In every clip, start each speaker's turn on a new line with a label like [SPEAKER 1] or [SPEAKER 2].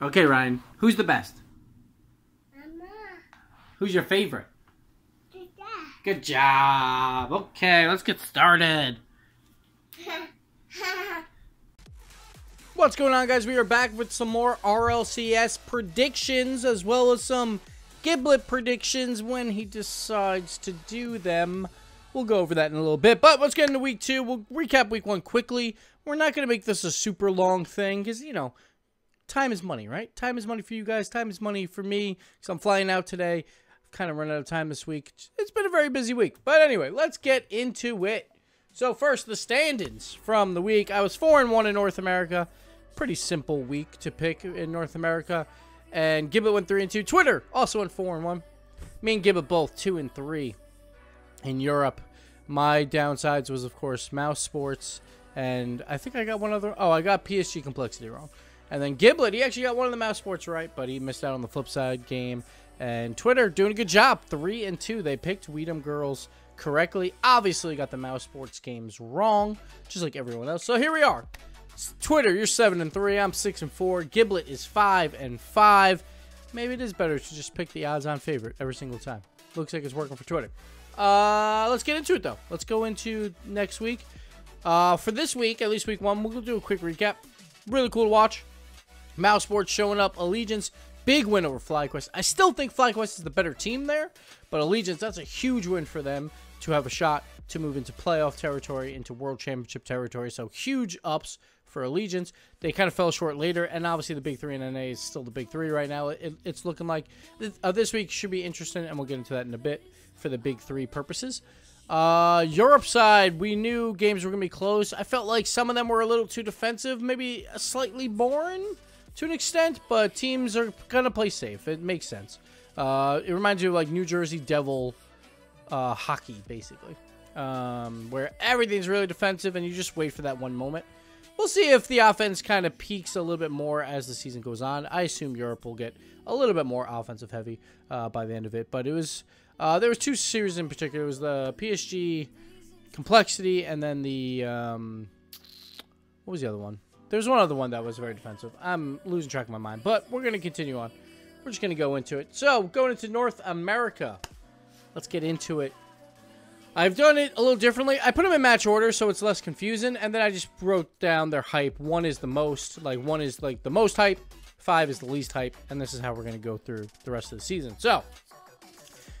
[SPEAKER 1] Okay, Ryan. Who's the best?
[SPEAKER 2] Mama.
[SPEAKER 1] Who's your favorite?
[SPEAKER 2] Dada.
[SPEAKER 1] Good job. Okay, let's get started. What's going on, guys? We are back with some more RLCS predictions as well as some Giblet predictions when he decides to do them. We'll go over that in a little bit. But let's get into week two. We'll recap week one quickly. We're not going to make this a super long thing because, you know, time is money, right? Time is money for you guys. Time is money for me because I'm flying out today. I've kind of run out of time this week. It's been a very busy week. But anyway, let's get into it. So first, the standings from the week. I was 4 and 1 in North America. Pretty simple week to pick in North America. And Giblet went 3 and 2. Twitter also went 4 and 1. Me and Giblet both 2 and 3 in Europe. My downsides was, of course, Mousesports. And I think I got one other. Oh, I got PSG Complexity wrong. And then Giblet, he actually got one of the Mousesports right, but he missed out on the flip side game. And Twitter doing a good job. 3 and 2. They picked We Dem Girlz correctly. Obviously, got the Mousesports games wrong, just like everyone else. So here we are. Twitter, you're seven and three. I'm six and four. Giblet is five and five. Maybe it is better to just pick the odds-on favorite every single time. Looks like it's working for Twitter. Uh, let's get into it though. Let's go into next week. Uh, for this week, at least week one, we'll do a quick recap. Really cool to watch. Mousesports showing up. Allegiance, big win over FlyQuest. I still think FlyQuest is the better team there, but Allegiance, that's a huge win for them to have a shot to move into playoff territory, into world championship territory. So huge ups for Allegiance. They kind of fell short later, and obviously the big three in NA is still the big three right now. It, it's looking like uh, this week should be interesting, and we'll get into that in a bit for the big three purposes. Uh, Europe side, we knew games were going to be close. I felt like some of them were a little too defensive, maybe slightly boring to an extent, but teams are going to play safe. It makes sense. Uh, it reminds you of like New Jersey Devil uh, hockey, basically, um, where everything's really defensive and you just wait for that one moment. We'll see if the offense kind of peaks a little bit more as the season goes on. I assume Europe will get a little bit more offensive heavy uh, by the end of it, but it was uh, there was two series in particular. It was the PSG complexity and then the um, what was the other one? There's one other one that was very defensive. I'm losing track of my mind, but we're gonna continue on. We're just gonna go into it. So going into North America, let's get into it. I've done it a little differently. I put them in match order so it's less confusing, and then I just wrote down their hype. One is the most, like one is like the most hype, five is the least hype, and this is how we're gonna go through the rest of the season. So,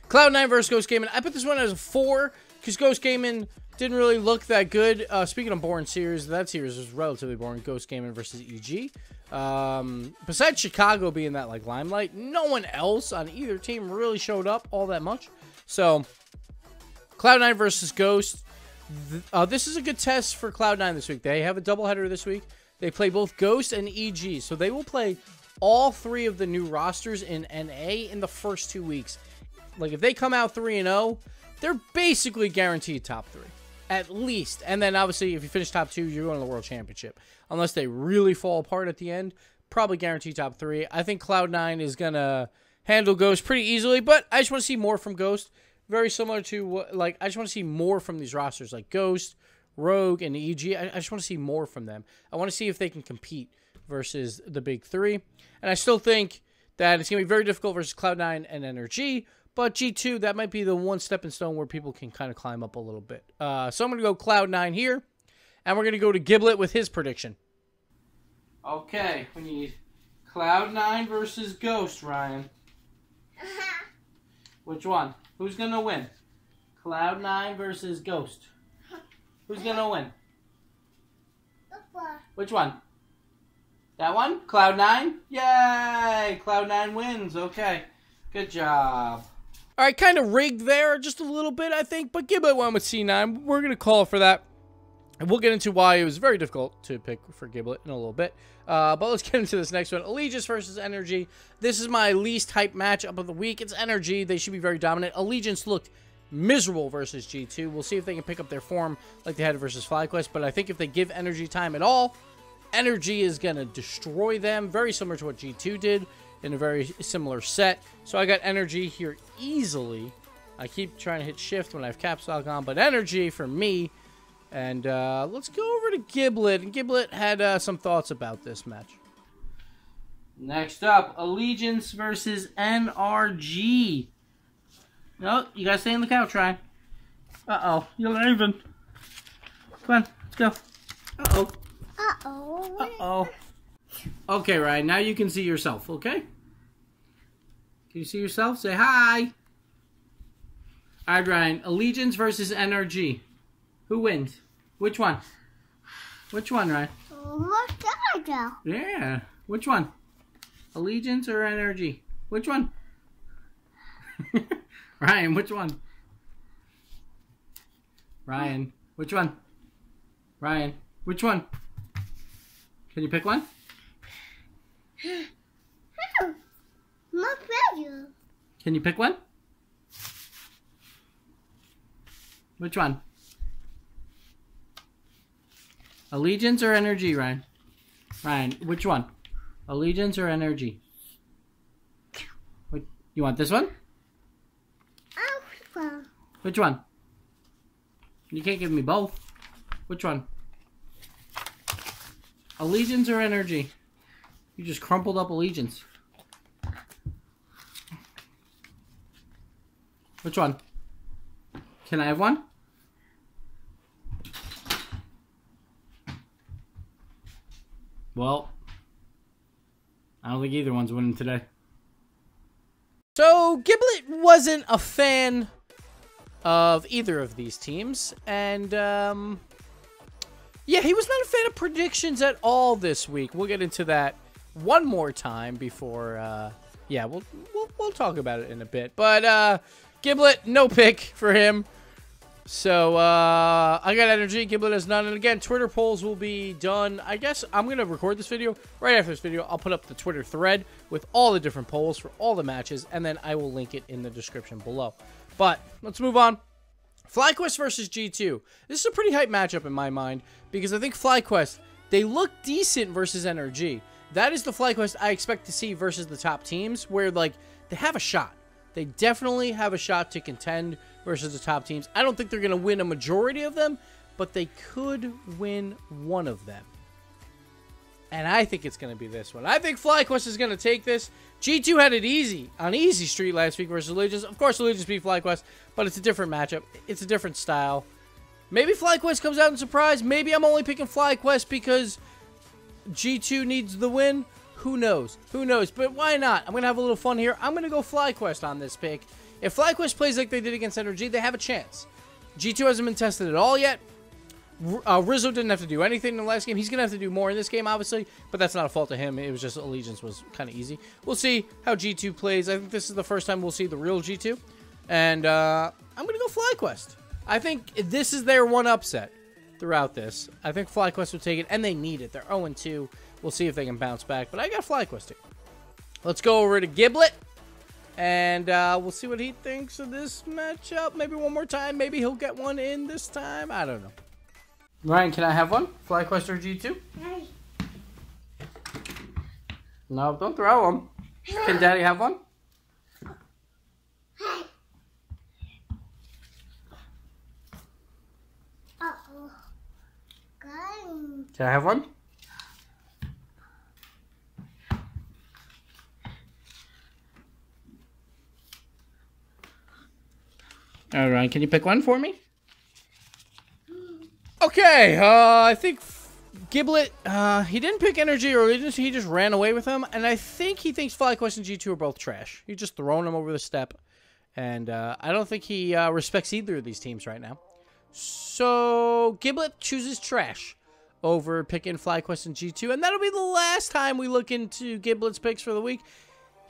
[SPEAKER 1] Cloud9 versus Ghost Gaming. I put this one as a four because Ghost Gaming didn't really look that good. Uh, speaking of boring series, that series was relatively boring. Ghost Gaming versus EG. Um, besides Chicago being that like limelight, no one else on either team really showed up all that much. So Cloud9 versus Ghost. Uh, this is a good test for Cloud9 this week. They have a doubleheader this week. They play both Ghost and EG. So they will play all three of the new rosters in NA in the first two weeks. Like, if they come out 3 and 0, they're basically guaranteed top three. At least. And then, obviously, if you finish top two, you're going to the World Championship. Unless they really fall apart at the end, probably guarantee top three. I think Cloud9 is going to handle Ghost pretty easily, but I just want to see more from Ghost very similar to what, like, I just want to see more from these rosters, like Ghost, Rogue, and EG. I, I just want to see more from them. I want to see if they can compete versus the big three. And I still think that it's going to be very difficult versus Cloud9 and NRG, but G2, that might be the one stepping stone where people can kind of climb up a little bit. Uh, so I'm going to go Cloud9 here, and we're going to go to Giblet with his prediction. Okay, we need Cloud9 versus Ghost, Ryan. Which one? Who's gonna win? Cloud9 versus Ghost. Who's gonna win? Which one? That one? Cloud9? Yay! Cloud9 wins. Okay. Good job. All right, kind of rigged there just a little bit, I think, but Giblet went with C9. We're going to call for that. And we'll get into why it was very difficult to pick for Giblet in a little bit. Uh, but let's get into this next one. Allegiance versus NRG. This is my least hype matchup of the week. It's NRG. They should be very dominant. Allegiance looked miserable versus G2. We'll see if they can pick up their form like they had versus FlyQuest. But I think if they give NRG time at all, NRG is going to destroy them. Very similar to what G2 did in a very similar set. So I got NRG here easily. I keep trying to hit shift when I have caps lock on. But NRG, for me, and uh, let's go over to Giblet. And Giblet had uh, some thoughts about this match. Next up, Allegiance versus NRG. No, you gotta stay on the couch, Ryan. Uh-oh, you're leaving. Come on, let's go. Uh-oh.
[SPEAKER 2] Uh-oh.
[SPEAKER 1] Uh-oh. Okay, Ryan, now you can see yourself, okay? Can you see yourself? Say hi. All right, Ryan. Allegiance versus NRG. Who wins? Which one? Which one, Ryan?
[SPEAKER 2] Look at that.
[SPEAKER 1] Yeah. Which one? Allegiance or NRG? Which one? Ryan, which one? Ryan, which one? Ryan, which one? Can you pick one?
[SPEAKER 2] My.
[SPEAKER 1] Can you pick one? Which one? Allegiance or NRG, Ryan? Ryan, which one? Allegiance or NRG? What, you want this one?
[SPEAKER 2] Alpha.
[SPEAKER 1] Which one? You can't give me both. Which one? Allegiance or NRG? You just crumpled up Allegiance. Which one? Can I have one? Well, I don't think either one's winning today. So, Giblet wasn't a fan of either of these teams, and um, yeah, he was not a fan of predictions at all this week. We'll get into that one more time before, uh, yeah, we'll, we'll we'll talk about it in a bit. But uh, Giblet, no pick for him. So uh, I got NRG. Giblet has none. And again, Twitter polls will be done. I guess I'm going to record this video. Right after this video, I'll put up the Twitter thread with all the different polls for all the matches. And then I will link it in the description below. But let's move on. FlyQuest versus G2. This is a pretty hype matchup in my mind. Because I think FlyQuest, they look decent versus NRG. That is the FlyQuest I expect to see versus the top teams. Where, like, they have a shot. They definitely have a shot to contend versus the top teams. I don't think they're going to win a majority of them, but they could win one of them. And I think it's going to be this one. I think FlyQuest is going to take this. G2 had it easy on Easy Street last week versus Allegiance. Of course, Allegiance beat FlyQuest, but it's a different matchup. It's a different style. Maybe FlyQuest comes out in surprise. Maybe I'm only picking FlyQuest because G2 needs the win. Who knows? Who knows? But why not? I'm going to have a little fun here. I'm going to go FlyQuest on this pick. If FlyQuest plays like they did against NRG, they have a chance. G2 hasn't been tested at all yet. Uh, Rizzo didn't have to do anything in the last game. He's going to have to do more in this game, obviously, but that's not a fault to him. It was just Allegiance was kind of easy. We'll see how G2 plays. I think this is the first time we'll see the real G2. And uh, I'm going to go FlyQuest. I think this is their one upset throughout this. I think FlyQuest will take it, and they need it. They're 0-2. We'll see if they can bounce back, but I got FlyQuest here. Let's go over to Giblet. And uh, we'll see what he thinks of this matchup. Maybe one more time. Maybe he'll get one in this time. I don't know. Ryan, can I have one? FlyQuest or G2?
[SPEAKER 2] Hey.
[SPEAKER 1] No, don't throw them. Can Daddy have one?
[SPEAKER 2] Hey. Uh-oh. Gun.
[SPEAKER 1] Can I have one? All right, can you pick one for me? Okay, uh, I think Giblet, uh, he didn't pick NRG or Allegiance, he just ran away with them, and I think he thinks FlyQuest and G2 are both trash. He's just throwing them over the step, and uh, I don't think he uh, respects either of these teams right now. So, Giblet chooses trash over picking FlyQuest and G2, and that'll be the last time we look into Giblet's picks for the week.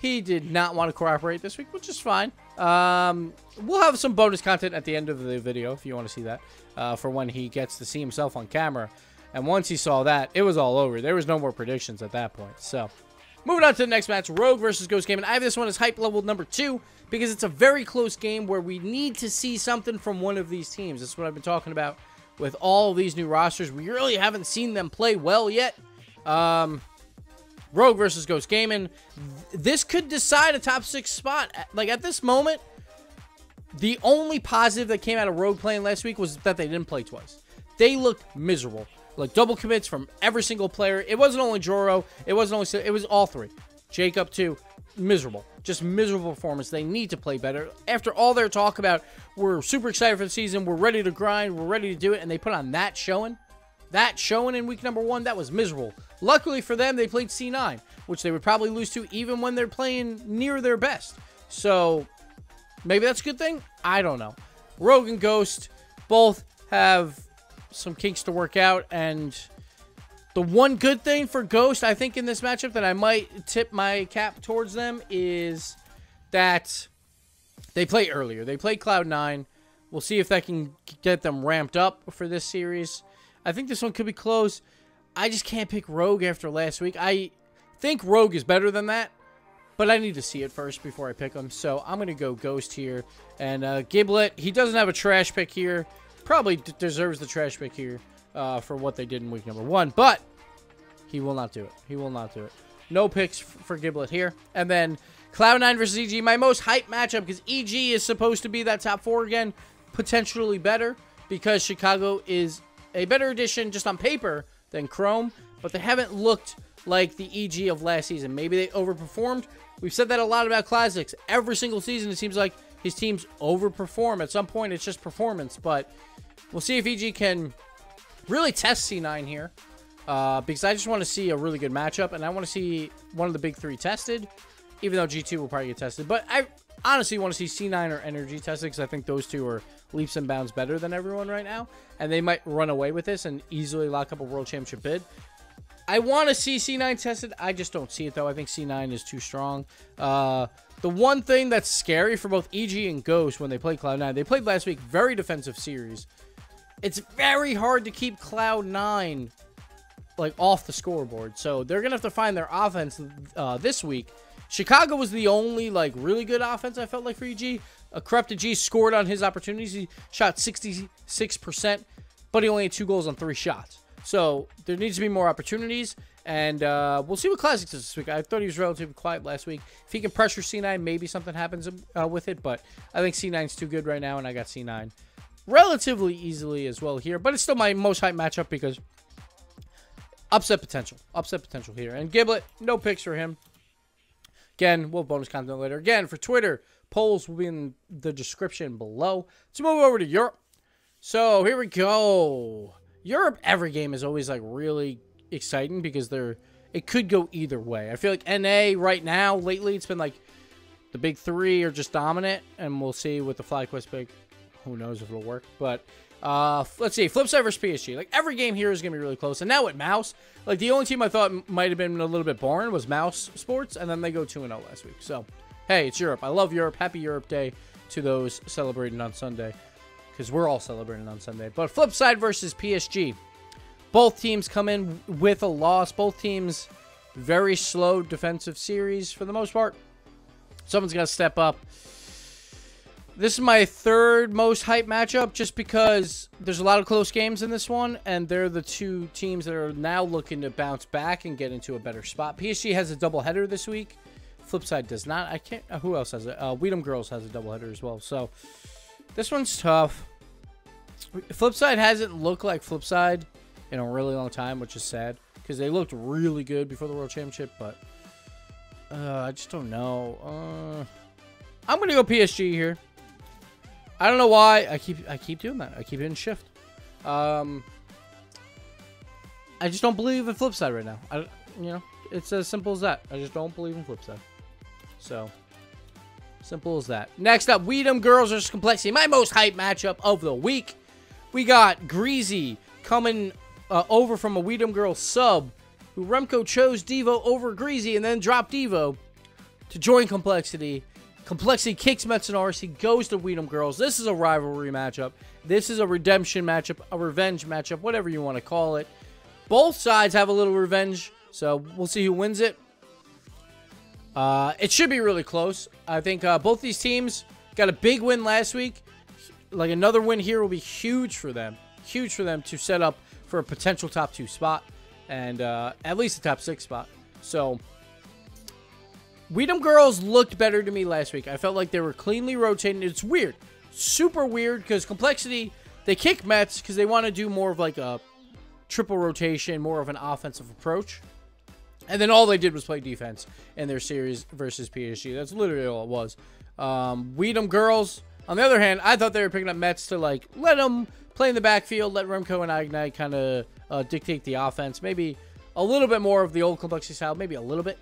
[SPEAKER 1] He did not want to cooperate this week, which is fine. Um, we'll have some bonus content at the end of the video if you want to see that uh, for when he gets to see himself on camera. And once he saw that, it was all over. There was no more predictions at that point. So, moving on to the next match, Rogue versus Ghost Game. And I have this one as hype level number two because it's a very close game where we need to see something from one of these teams. That's what I've been talking about with all these new rosters. We really haven't seen them play well yet. Um, Rogue versus Ghost Gaming. This could decide a top six spot. Like at this moment, the only positive that came out of Rogue playing last week was that they didn't play twice. They looked miserable. Like double commits from every single player. It wasn't only Joro. It wasn't only. It was all three. Jacob too. Miserable. Just miserable performance. They need to play better. After all their talk about we're super excited for the season, we're ready to grind, we're ready to do it, and they put on that showing. That showing in week number one, that was miserable. Luckily for them, they played C9, which they would probably lose to even when they're playing near their best. So maybe that's a good thing. I don't know. Rogue and Ghost both have some kinks to work out, and the one good thing for Ghost, I think, in this matchup that I might tip my cap towards them is that they play earlier. They play Cloud9. We'll see if that can get them ramped up for this series. I think this one could be close. I just can't pick Rogue after last week. I think Rogue is better than that, but I need to see it first before I pick him. So I'm going to go Ghost here. And uh, Giblet, he doesn't have a trash pick here. Probably deserves the trash pick here uh, for what they did in week number one. But he will not do it. He will not do it. No picks for Giblet here. And then Cloud9 versus EG. My most hype matchup because EG is supposed to be that top four again. Potentially better because Chicago is a better addition just on paper than Chrome. But they haven't looked like the EG of last season. Maybe they overperformed. We've said that a lot about Klassux. Every single season, it seems like his teams overperform. At some point, it's just performance. But we'll see if EG can really test C9 here. Uh, because I just want to see a really good matchup, and I want to see one of the big three tested, even though G2 will probably get tested. But I honestly want to see C9 or NRG tested, because I think those two are leaps and bounds better than everyone right now, and they might run away with this and easily lock up a World Championship bid. I want to see C9 tested. I just don't see it, though. I think C9 is too strong. Uh, the one thing that's scary for both EG and Ghost when they play Cloud9, they played last week, very defensive series. It's very hard to keep Cloud9 like off the scoreboard. So they're gonna have to find their offense uh, this week. Chicago was the only like really good offense I felt like for EG. A CorruptedG scored on his opportunities. He shot 66%, but he only had two goals on three shots. So there needs to be more opportunities, and uh, we'll see what Klassux does this week. I thought he was relatively quiet last week. If he can pressure C9, maybe something happens uh, with it, but I think C9's too good right now, and I got C9 relatively easily as well here. But it's still my most hype matchup because upset potential. Upset potential here. And Giblet, no picks for him. Again, we'll bonus content later. Again, for Twitter, polls will be in the description below. Let's move over to Europe. So here we go. Europe, every game is always like really exciting because they're it could go either way. I feel like NA right now, lately, it's been like the big three are just dominant, and we'll see with the FlyQuest pick. Who knows if it'll work, but uh, let's see, Flipside versus PSG. Like every game here is gonna be really close. And now with Mouse, like the only team I thought might have been a little bit boring was Mousesports, and then they go two and zero oh last week. So, hey, it's Europe. I love Europe. Happy Europe Day to those celebrating on Sunday, because we're all celebrating on Sunday. But Flipside versus PSG. Both teams come in with a loss. Both teams very slow defensive series for the most part. Someone's got to step up. This is my third most hype matchup just because there's a lot of close games in this one, and they're the two teams that are now looking to bounce back and get into a better spot. PSG has a doubleheader this week. Flipside does not. I can't. Uh, who else has it? Uh, We Dem Girlz has a doubleheader as well. So this one's tough. Flipside hasn't looked like Flipside in a really long time, which is sad because they looked really good before the World Championship, but uh, I just don't know. Uh, I'm gonna go PSG here. I don't know why I keep I keep doing that. I keep hitting shift. Um, I just don't believe in Flipside right now. I you know it's as simple as that. I just don't believe in Flipside. So simple as that. Next up, We Dem Girlz versus Complexity. My most hype matchup of the week. We got Greasy coming uh, over from a We Dem Girlz sub, who Remco chose Devo over Greasy and then dropped Devo to join Complexity Complexity kicks Metsanauris. He goes to We Dem Girlz. This is a rivalry matchup. This is a redemption matchup, a revenge matchup, whatever you want to call it. Both sides have a little revenge, so we'll see who wins it. Uh, it should be really close. I think uh, both these teams got a big win last week. Like another win here will be huge for them. Huge for them to set up for a potential top two spot and uh, at least a top six spot. So We Dem Girlz looked better to me last week. I felt like they were cleanly rotating. It's weird. Super weird because Complexity, they kick Mets because they want to do more of like a triple rotation, more of an offensive approach. And then all they did was play defense in their series versus PSG. That's literally all it was. Um, We Dem Girlz, on the other hand, I thought they were picking up Mets to like let them play in the backfield, let Remco and Ignite kind of uh, dictate the offense. Maybe a little bit more of the old complexity style, maybe a little bit,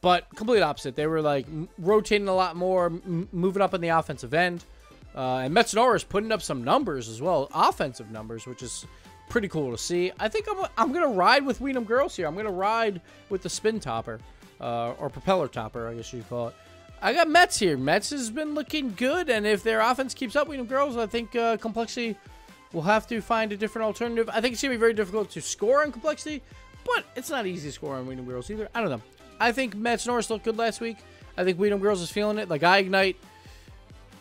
[SPEAKER 1] but complete opposite. They were like rotating a lot more, moving up in the offensive end. Uh, and Metsanauris putting up some numbers as well, offensive numbers, which is pretty cool to see. I think I'm, I'm going to ride with We Dem Girlz here. I'm going to ride with the spin topper, uh, or propeller topper, I guess you'd call it. I got Mets here. Mets has been looking good, and if their offense keeps up, We Dem Girlz, I think uh, Complexity will have to find a different alternative. I think it's going to be very difficult to score on Complexity, but it's not easy to score on We Dem Girlz either. I don't know. I think Metsanauris looked good last week. I think We Dem Girlz is feeling it. Like, I Ignite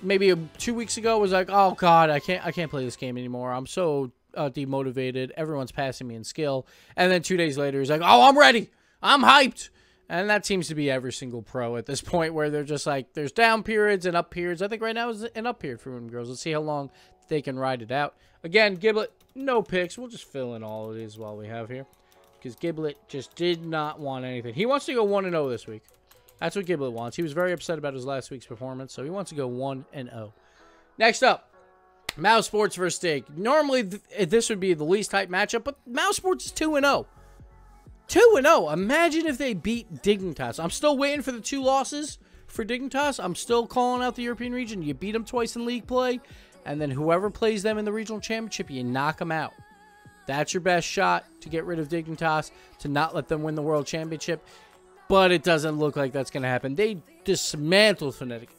[SPEAKER 1] maybe two weeks ago was like, oh, God, I can't, I can't play this game anymore. I'm so uh, demotivated. Everyone's passing me in skill. And then two days later, he's like, oh, I'm ready. I'm hyped. And that seems to be every single pro at this point where they're just like, there's down periods and up periods. I think right now is an up period for women girls. Let's see how long they can ride it out. Again, Giblet, no picks. We'll just fill in all of these while we have here. Because Giblet just did not want anything. He wants to go 1 and 0 this week. That's what Giblet wants. He was very upset about his last week's performance, so he wants to go 1 and 0. Next up, Mousesports versus Dig. Normally, th eh, this would be the least hype matchup, but Mousesports is 2 and 0. 2 0. Imagine if they beat Dignitas. I'm still waiting for the two losses for Dignitas. I'm still calling out the European region. You beat them twice in league play, and then whoever plays them in the regional championship, you knock them out. That's your best shot to get rid of Dignitas, to not let them win the world championship. But it doesn't look like that's going to happen. They dismantled Fnatic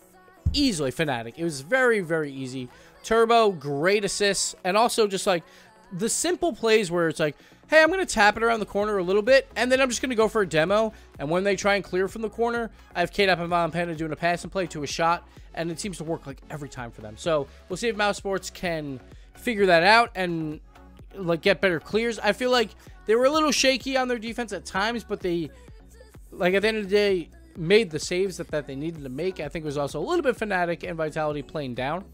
[SPEAKER 1] easily. Fnatic. It was very, very easy. Turbo, great assists, and also just like the simple plays where it's like, hey, I'm going to tap it around the corner a little bit, and then I'm just going to go for a demo, and when they try and clear from the corner, I have Kate and Panda doing a pass and play to a shot, and it seems to work like every time for them. So we'll see if Mousesports can figure that out and like get better clears. I feel like they were a little shaky on their defense at times, but they, like at the end of the day, made the saves that, that they needed to make. I think it was also a little bit Fnatic and Vitality playing down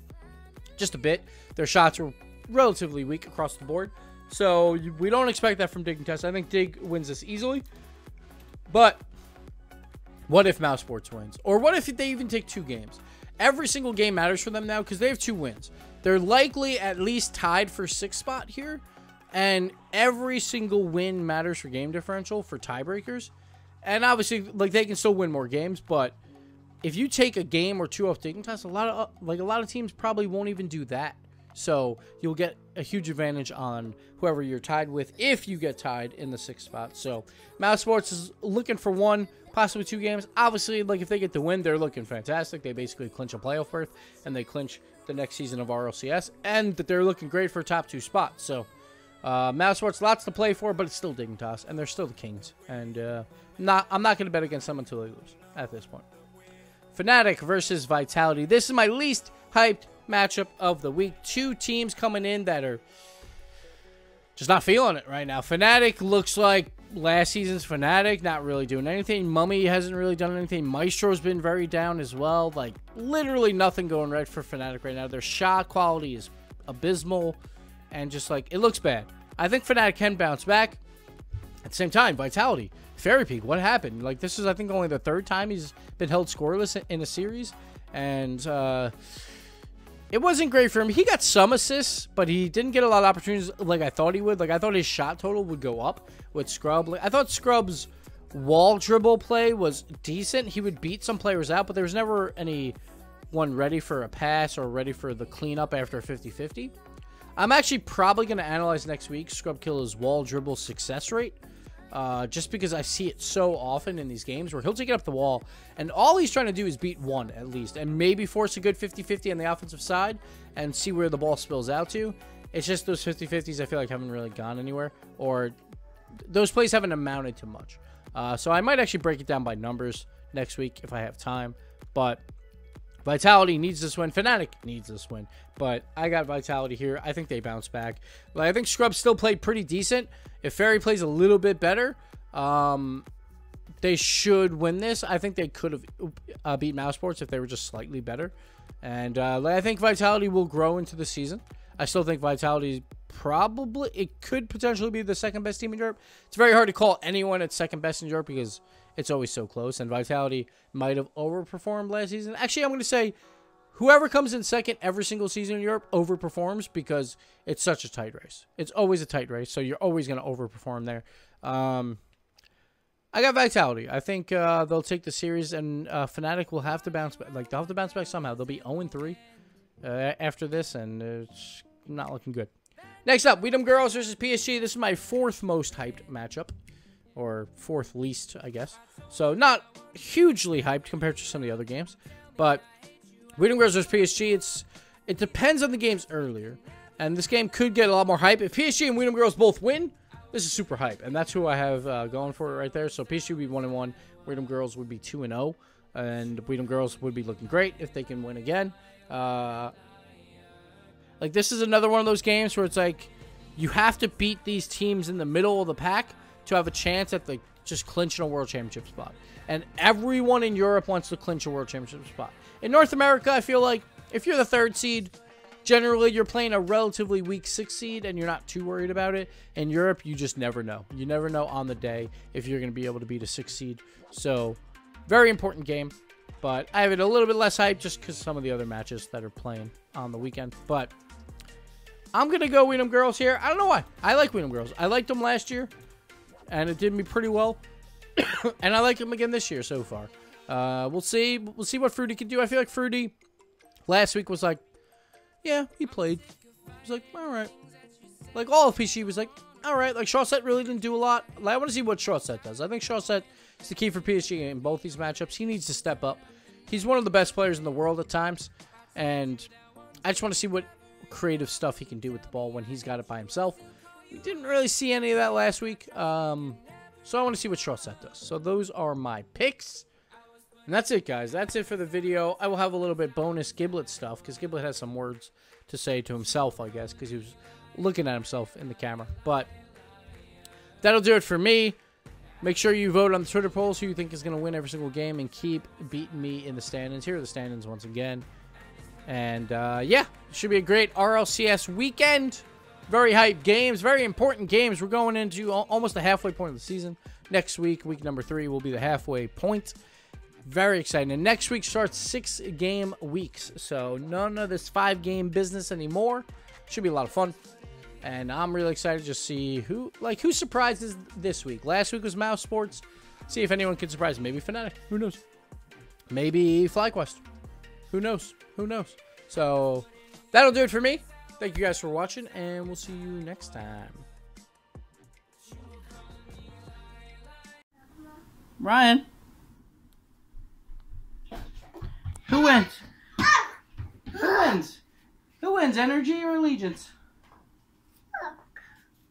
[SPEAKER 1] just a bit. Their shots were relatively weak across the board. So we don't expect that from Dignitas. I think Dig wins this easily. But what if Mousesports wins? Or what if they even take two games? Every single game matters for them now because they have two wins. They're likely at least tied for sixth spot here. And every single win matters for game differential for tiebreakers. And obviously, like they can still win more games, but if you take a game or two off Dignitas, a lot of like a lot of teams probably won't even do that. So you'll get a huge advantage on whoever you're tied with if you get tied in the sixth spot. So Mousesports is looking for one, possibly two games. Obviously, like if they get the win, they're looking fantastic. They basically clinch a playoff berth and they clinch the next season of RLCS, and that they're looking great for top two spots. So uh, Mousesports, lots to play for, but it's still Dignitas, and they're still the Kings. And uh, not, I'm not going to bet against them until they lose at this point. Fnatic versus Vitality. This is my least hyped matchup of the week. Two teams coming in that are just not feeling it right now. Fnatic looks like last season's Fnatic, not really doing anything. Mummy hasn't really done anything. Maestro's been very down as well. Like, literally nothing going right for Fnatic right now. Their shot quality is abysmal, and just like, it looks bad. I think Fnatic can bounce back. At the same time, Vitality Fairy Peak, what happened? Like, this is, I think, only the third time he's been held scoreless in a series. And, uh, it wasn't great for him. He got some assists, but he didn't get a lot of opportunities like I thought he would. Like, I thought his shot total would go up with Scrub. Like, I thought Scrub's wall dribble play was decent. He would beat some players out, but there was never any one ready for a pass or ready for the cleanup after 50-50. I'm actually probably going to analyze next week Scrub Killa's wall dribble success rate uh, just because I see it so often in these games where he'll take it up the wall, and all he's trying to do is beat one at least, and maybe force a good 50-50 on the offensive side and see where the ball spills out to. It's just those 50-50s I feel like haven't really gone anywhere, or those plays haven't amounted to much. Uh, so I might actually break it down by numbers next week if I have time, but Vitality needs this win. Fnatic needs this win. But I got Vitality here. I think they bounce back. Like, I think Scrub still played pretty decent. If Fairy plays a little bit better, um, they should win this. I think they could have uh, beat Mousesports if they were just slightly better. And uh, I think Vitality will grow into the season. I still think Vitality probably it could potentially be the second best team in Europe. It's very hard to call anyone at second best in Europe because it's always so close. And Vitality might have overperformed last season. Actually, I'm going to say whoever comes in second every single season in Europe overperforms because it's such a tight race. It's always a tight race, so you're always going to overperform there. Um, I got Vitality. I think uh, they'll take the series, and uh, Fnatic will have to bounce back. Like they'll have to bounce back somehow. They'll be 0 3 uh, after this, and it's not looking good. Next up, We Dem Girlz versus PSG. This is my fourth most hyped matchup, or fourth least, I guess. So not hugely hyped compared to some of the other games, but We Dem Girlz versus PSG. It's it depends on the games earlier, and this game could get a lot more hype if PSG and We Dem Girlz both win. This is super hype, and that's who I have uh, going for it right there. So PSG would be one and one, We Dem Girlz would be two and oh, and We Dem Girlz would be looking great if they can win again. Uh, like this is another one of those games where it's like you have to beat these teams in the middle of the pack to have a chance at the just clinching a world championship spot. And everyone in Europe wants to clinch a world championship spot. In North America, I feel like if you're the third seed, generally you're playing a relatively weak six seed and you're not too worried about it. In Europe, you just never know. You never know on the day if you're going to be able to beat a six seed. So, very important game. But I have it a little bit less hype just because some of the other matches that are playing on the weekend. But I'm going to go We Dem Girlz here. I don't know why. I like We Dem Girlz. I liked them last year, and it did me pretty well. and I like him again this year so far. Uh, we'll see. We'll see what Fruity can do. I feel like Fruity last week was like, yeah, he played. He was like, all right. Like all of PC was like, all right. Like Chausette really didn't do a lot. Like, I want to see what Chausette does. I think Chausette is the key for PSG in both these matchups. He needs to step up. He's one of the best players in the world at times, and I just want to see what creative stuff he can do with the ball when he's got it by himself. We didn't really see any of that last week. Um, so I want to see what Chausette does. So those are my picks. And that's it, guys. That's it for the video. I will have a little bit bonus Giblet stuff, because Giblet has some words to say to himself, I guess, because he was looking at himself in the camera. But that'll do it for me. Make sure you vote on the Twitter polls who you think is going to win every single game and keep beating me in the standings. Here are the standings once again. And uh, yeah, should be a great RLCS weekend. Very hype games, very important games. We're going into almost the halfway point of the season. Next week, week number three, will be the halfway point. Very exciting. And next week starts six game weeks. So none of this five game business anymore. Should be a lot of fun. And I'm really excited to just see who, like, who surprises this week. Last week was Mousesports. See if anyone can surprise. Maybe Fnatic. Who knows? Maybe FlyQuest. Who knows? Who knows? So that'll do it for me. Thank you guys for watching, and we'll see you next time. Ryan. Who wins? Who wins? Who wins, NRG or Allegiance?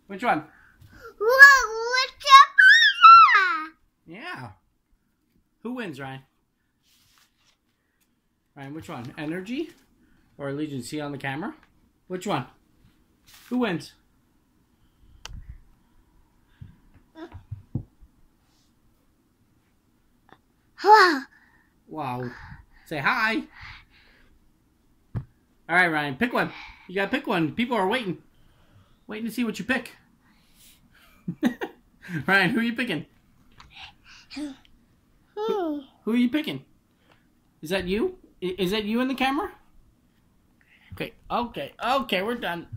[SPEAKER 1] Which one? Yeah. Who wins, Ryan? Ryan, which one? NRG or Allegiance? See on the camera? Which one? Who wins? wow. Say hi. All right, Ryan, pick one. You gotta pick one. People are waiting, waiting to see what you pick. Ryan, who are you picking? Who, who are you picking? Is that you? Is that you in the camera? Okay, okay, okay, we're done.